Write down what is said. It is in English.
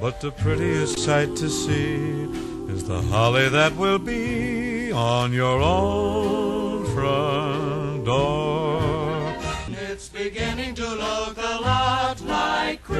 But the prettiest sight to see is the holly that will be on your own front door. It's beginning to look a lot like Christmas